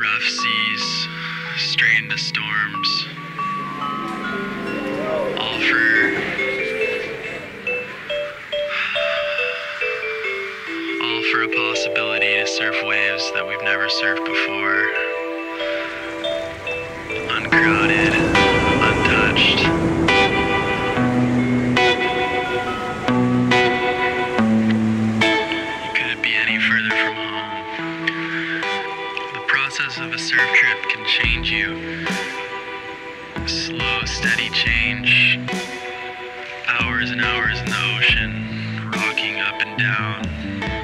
rough seas, strain the storms, Slow, steady change. Hours and hours in the ocean, rocking up and down,